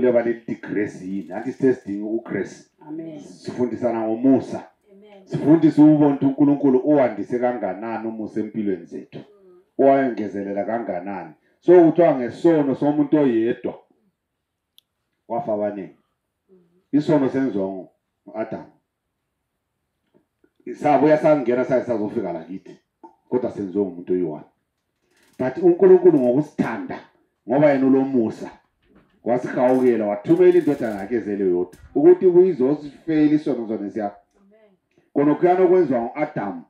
kule grace yini anti sisesidinga ugrace Amen. sifundisana ngomusa. Amen. sifundise ubona ukuthi unkulunkulu uwandise kanganani umusa empilweni zethu. Owayengezelela kanganani. So kuthiwa ngesono somuntu oyedwa wafa abaningi isono senziwa ngu-adam sabuya sangena saye sazofika lakithi kodwa senziwe ngumuntu oyi-one. But unkulunkulu ngokusithanda ngoba yena ulomusa wasihawukela wathumela indodana yakhe ezele yodwa ukuthi kuyizosifeyila isono zona siyakho Amen. khona kuyana okwenziwa ngu-adamu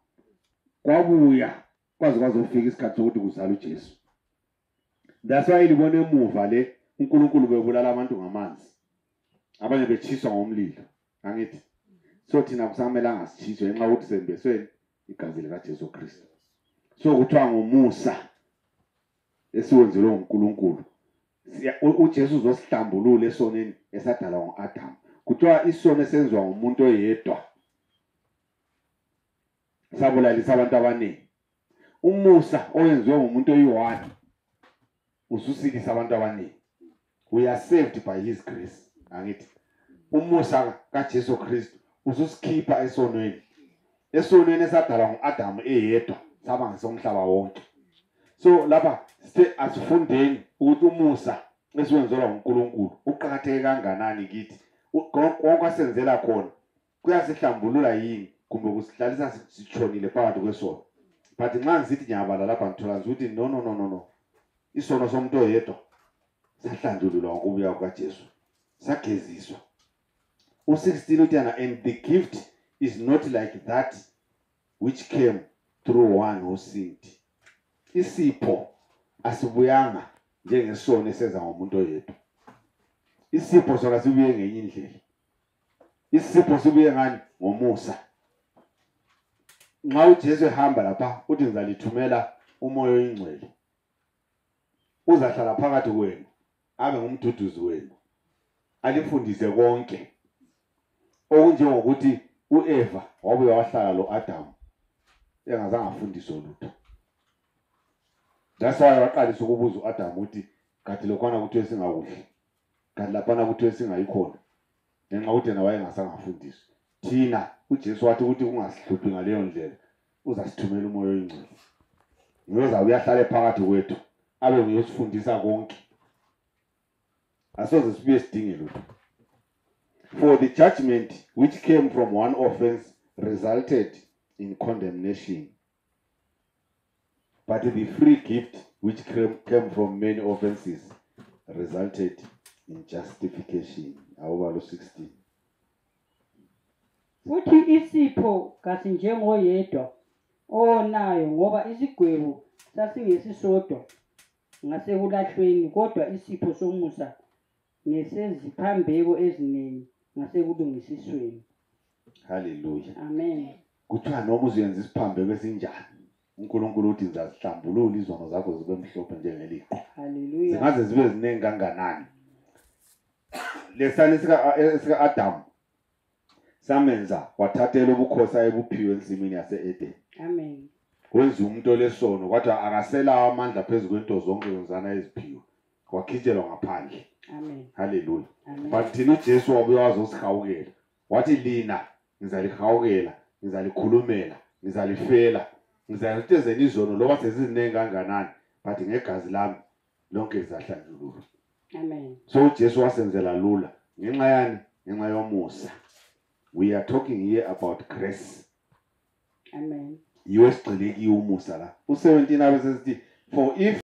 kwabuya kwaze kwazofika isikhathi sokuthi kuzala ujesu. That's why libona emuva le unkulunkulu bebulala abantu ngamanzi. Abanye betshiswa ngomlilo angithi so thina kusamelanga sitshiswe ngenxa yokuthi sembesweni igazi likajesu kristu. So kuthiwa ngumusa esiwenzelwe ngunkulunkulu. Siya- u- ujesu uzosihlambulula esoneni esadalwa ngu-adamu kuthiwa isono esenziwa ngumuntu oyedwa sabulalisa abantu abaningi. Umusa owenziwe ngumuntu oyi-one ususilisa abantu abaningi. We are saved by his grace. Angithi umusa kajesu kristu ususikhipha esonweni. Esonweni esadalwa ngu-adamu eyedwa saba ngesomhlaba wonke. So lapha sithe asifundeni ukuthi umusa esiwenzelwa ngunkulunkulu. Uqakatheke kanganani kithi? U- konke asenzela khona kuyasihlambulula yini? Kumbe kusihlalisa si- sitshonile phakathi kwesono? But nxa ngisithi ngiyabala lapha ngithola ukuthi no no no no no. Isono somuntu oyedwa sahlanjululwa ngokubuya kukajesu. Sageziswa. U-16 uthi yana and the gift is not like that which came through one who sinned. Isipho asibuyanga. Njengesono eseza ngomuntu oyedwa. Isipho sona sibuye ngenye indlela. Isipho sibuye ngani? Ngomusa. Nxa ujesu ehamba lapha uthi ngizalithumela umoya oyingcwele uzahlala phakathi kwenu abe ngumduduzi wenu alifundise konke. Okunjengokuthi u-eva wabuye wahlala lo-adamu engazange afundiswe lutho that's why waqalisa ukubuza u-adamu ukuthi kanti lokhwana kuthiwe singakuhle kanti laphana kuthiwe singayikhona? Ngenxa ukuthi yena wayengasangafundiswa. Thina ujesu wathi ukuthi kungasihluphi ngaleyo ndlela uzasithumela umoya oyingcwele. Nguyozabe uyahlale phakathi kwethu abe nguyosifundisa konke. Asoze sibuye sidinge lutho. For the judgment which came from one offense resulted in condemnation. But the free gift which came, came from many offenses resulted in justification. Awubalo 16 futhi isipho kasinjengoyedwa owonayo ngoba isigwebo sasingesisodwa ngasekulahlweni kodwa isipho somusa ngeseziphambeko eziningi ngasekulungisisweni. Haleluya amen. Kuthiwa noma uzuyenza isiphambeko esinjani? Unkulunkulu uthi ngizazihlambulula izono zakho zibe mhlophe njengeliqhwa haleluya zingaze zibe ziningi kanganani lesani sika-adamu samenza wathathela ubukhosi ayebuphiwe ensimini yase-edeni amen. Wenziwa umuntu olesono kwathi akaselawo amandla phezu kwento zonke zozana eziphiwe. Wakhitshelwa ngaphandle. Amen. Haleluya but thina ujesu wabuye wazosihawukela wathi lina ngizalihawukela ngizalikhulumela ngizalifela. Ngizalitezela izono loba seziziningi kanganani but ngegazi lami lonke lizahlanjululwa amen. So ujesu wasenzela lula. Ngenxa yani? Ngenxa yomusa. We are talking here about grace. Amen. Yiwo esigxile kiyo umusa la. U-17 abe sesithi for if